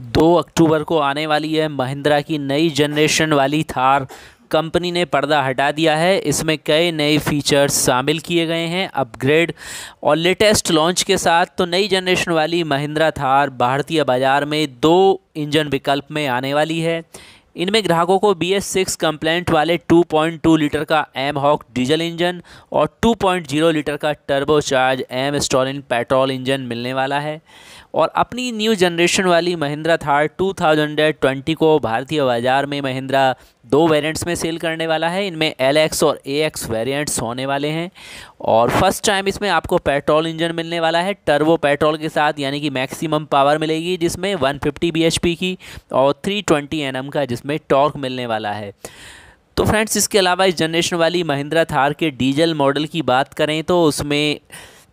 दो अक्टूबर को आने वाली है। महिंद्रा की नई जनरेशन वाली थार कंपनी ने पर्दा हटा दिया है। इसमें कई नए फीचर्स शामिल किए गए हैं। अपग्रेड और लेटेस्ट लॉन्च के साथ तो नई जनरेशन वाली महिंद्रा थार भारतीय बाज़ार में दो इंजन विकल्प में आने वाली है। इनमें ग्राहकों को बी एस सिक्स कंप्लेंट वाले 2.2 लीटर का एम हॉक डीजल इंजन और 2.0 लीटर का turbocharge M Stallion petrol engine मिलने वाला है। और अपनी न्यू जनरेशन वाली महिंद्रा थार 2020 को भारतीय बाज़ार में महिंद्रा दो वेरिएंट्स में सेल करने वाला है। इनमें एल एक्स और ए एक्स वेरियंट्स होने वाले हैं। और फ़र्स्ट टाइम इसमें आपको पेट्रोल इंजन मिलने वाला है। टर्बो पेट्रोल के साथ यानी कि मैक्सिमम पावर मिलेगी, जिसमें 150 bhp की और 320 nm का जिसमें टॉर्क मिलने वाला है। तो फ्रेंड्स इसके अलावा इस जनरेशन वाली महिंद्रा थार के डीजल मॉडल की बात करें तो उसमें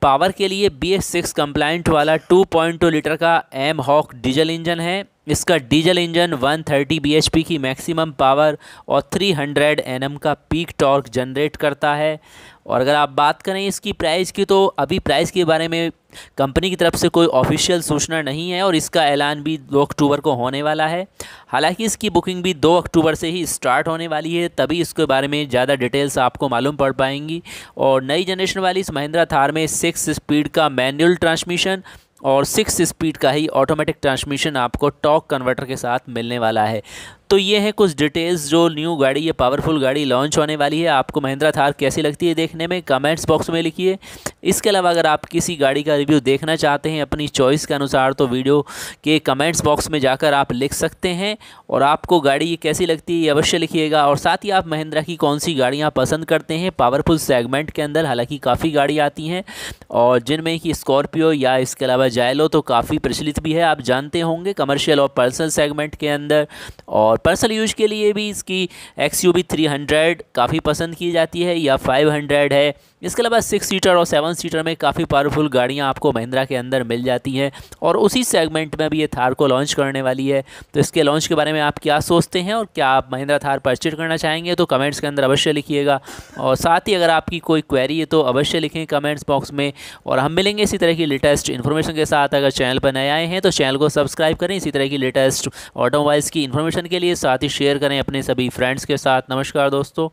पावर के लिए बी एस सिक्स कंप्लाइंट वाला 2.2 लीटर का एम हॉक डीजल इंजन है। इसका डीजल इंजन 130 bhp की मैक्सिमम पावर और 300 nm का पीक टॉर्क जनरेट करता है। और अगर आप बात करें इसकी प्राइस की तो अभी प्राइस के बारे में कंपनी की तरफ़ से कोई ऑफिशियल सूचना नहीं है और इसका ऐलान भी दो अक्टूबर को होने वाला है। हालाँकि इसकी बुकिंग भी दो अक्टूबर से ही स्टार्ट होने वाली है, तभी इसके बारे में ज़्यादा डिटेल्स आपको मालूम पड़ पाएँगी। और नई जनरेशन वाली इस महिंद्रा थार में सिक्स स्पीड का मैनुअल ट्रांसमिशन और सिक्स स्पीड का ही ऑटोमेटिक ट्रांसमिशन आपको टॉक कन्वर्टर के साथ मिलने वाला है। तो ये है कुछ डिटेल्स जो न्यू गाड़ी, ये पावरफुल गाड़ी लॉन्च होने वाली है। आपको महिंद्रा थार कैसी लगती है देखने में कमेंट्स बॉक्स में लिखिए। इसके अलावा अगर आप किसी गाड़ी का रिव्यू देखना चाहते हैं अपनी चॉइस के अनुसार तो वीडियो के कमेंट्स बॉक्स में जाकर आप लिख सकते हैं। और आपको गाड़ी ये कैसी लगती है, ये अवश्य लिखिएगा। और साथ ही आप महिंद्रा की कौन सी गाड़ियाँ पसंद करते हैं पावरफुल सेगमेंट के अंदर, हालाँकि काफ़ी गाड़ी आती हैं। और जिनमें कि स्कॉर्पियो या इसके अलावा जायलो तो काफ़ी प्रचलित भी है, आप जानते होंगे कमर्शियल और पर्सनल सेगमेंट के अंदर। और पर्सनल यूज़ के लिए भी इसकी एक्स यू काफ़ी पसंद की जाती है या फाइव हंड्रेड है। इसके अलावा सिक्स सीटर और सेवन सीटर में काफ़ी पावरफुल गाड़ियाँ आपको महिंद्रा के अंदर मिल जाती हैं और उसी सेगमेंट में भी ये थार को लॉन्च करने वाली है। तो इसके लॉन्च के बारे में आप क्या सोचते हैं और क्या आप महिंद्रा थार परचेज करना चाहेंगे तो कमेंट्स के अंदर अवश्य लिखिएगा। और साथ ही अगर आपकी कोई क्वेरी है तो अवश्य लिखें कमेंट्स बॉक्स में और हम मिलेंगे इसी तरह की लेटेस्ट इन्फॉर्मेशन के साथ। अगर चैनल पर नए आए हैं तो चैनल को सब्सक्राइब करें। इसी तरह की लेटेस्ट ऑटोमोबाइल्स की इन्फॉर्मेशन के लिए साथ ही शेयर करें अपने सभी फ्रेंड्स के साथ। नमस्कार दोस्तों।